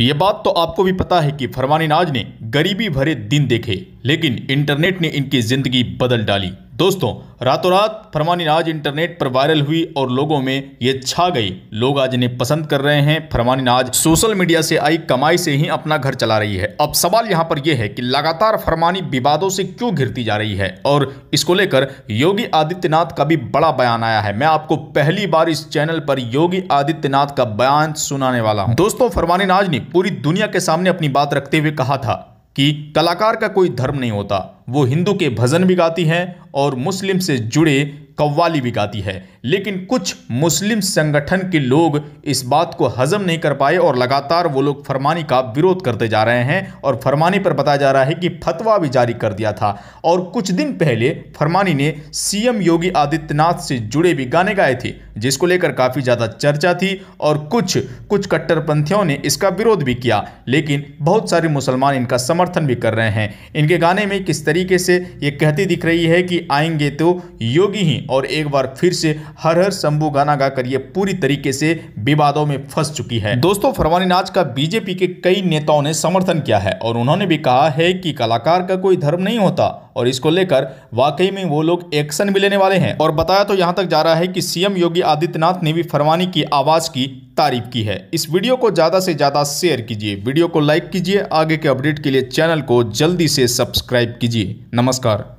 ये बात तो आपको भी पता है कि फरमानी नाज ने गरीबी भरे दिन देखे, लेकिन इंटरनेट ने इनकी ज़िंदगी बदल डाली। दोस्तों रातों रात फरमानी नाज इंटरनेट पर वायरल हुई और लोगों में ये छा गई। लोग आज इन्हें पसंद कर रहे हैं। फरमानी नाज सोशल मीडिया से आई कमाई से ही अपना घर चला रही है। अब सवाल यहाँ पर यह है कि लगातार फरमानी विवादों से क्यों घिरती जा रही है? और इसको लेकर योगी आदित्यनाथ का भी बड़ा बयान आया है। मैं आपको पहली बार इस चैनल पर योगी आदित्यनाथ का बयान सुनाने वाला हूँ। दोस्तों, फरमानी नाज ने पूरी दुनिया के सामने अपनी बात रखते हुए कहा था कि कलाकार का कोई धर्म नहीं होता। वो हिंदू के भजन भी गाती हैं और मुस्लिम से जुड़े कव्वाली भी गाती है। लेकिन कुछ मुस्लिम संगठन के लोग इस बात को हजम नहीं कर पाए और लगातार वो लोग फरमानी का विरोध करते जा रहे हैं और फरमानी पर बताया जा रहा है कि फतवा भी जारी कर दिया था। और कुछ दिन पहले फरमानी ने सीएम योगी आदित्यनाथ से जुड़े भी गाने गाए थे, जिसको लेकर काफ़ी ज़्यादा चर्चा थी और कुछ कुछ कट्टरपंथियों ने इसका विरोध भी किया। लेकिन बहुत सारे मुसलमान इनका समर्थन भी कर रहे हैं। इनके गाने में किस तरीके से ये कहती दिख रही है कि आएँगे तो योगी ही और एक बार फिर से हर हर शंभू गाना गाकर ये पूरी तरीके से विवादों में फंस चुकी है। दोस्तों, फरवानी नाच का बीजेपी के कई नेताओं ने समर्थन किया है और उन्होंने भी कहा है कि कलाकार का कोई धर्म नहीं होता और इसको लेकर वाकई में वो लोग एक्शन भी लेने वाले हैं। और बताया तो यहाँ तक जा रहा है कि सीएम योगी आदित्यनाथ ने भी फरवानी की आवाज़ की तारीफ़ की है। इस वीडियो को ज़्यादा से ज़्यादा शेयर कीजिए। वीडियो को लाइक कीजिए। आगे के अपडेट के लिए चैनल को जल्दी से सब्सक्राइब कीजिए। नमस्कार।